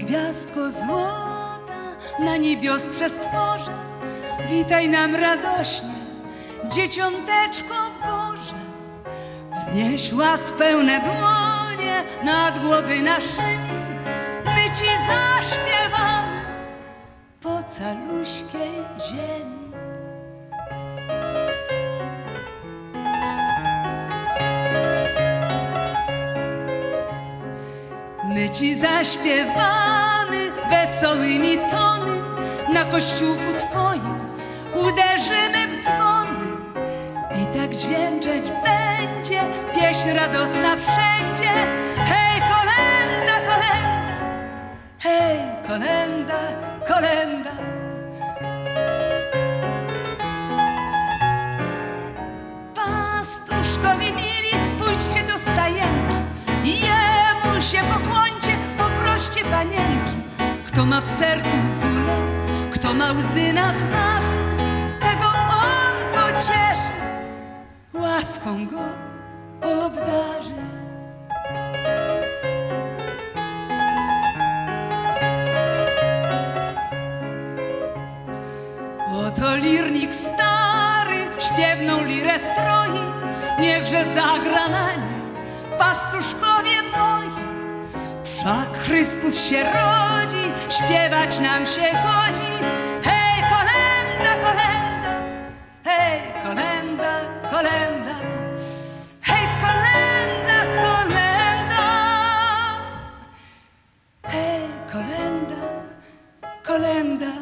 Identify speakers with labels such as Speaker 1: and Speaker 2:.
Speaker 1: Gwiazdko złota na niebios przestworze. Witaj nam radośnie, dzieciąteczko Boże. Wznieś łas pełne dłonie nad głowy naszymi. My Ci zaśpiewamy po caluśkiej ziemi. My ci zaśpiewamy wesołymi tony, na kościółku twoim uderzymy w dzwony. I tak dźwięczeć będzie pieśń radosna wszędzie. Hej, kolenda, kolenda, hej, kolenda, kolenda. Pastuszkowie mili, pójdźcie do stajenki. Jemu się pokłońcie, poproście panienki. Kto ma w sercu bóle, kto ma łzy na twarzy, tego on pocieszy, łaską go obdarzy. Oto lirnik stary śpiewną lirę stroi, niechże zagra na pastuszkowie moi. Wszak Chrystus się rodzi, śpiewać nam się godzi. Hej, kolenda, kolenda, hej, kolenda, kolenda, hej, kolenda, kolenda, hej, kolenda, kolenda.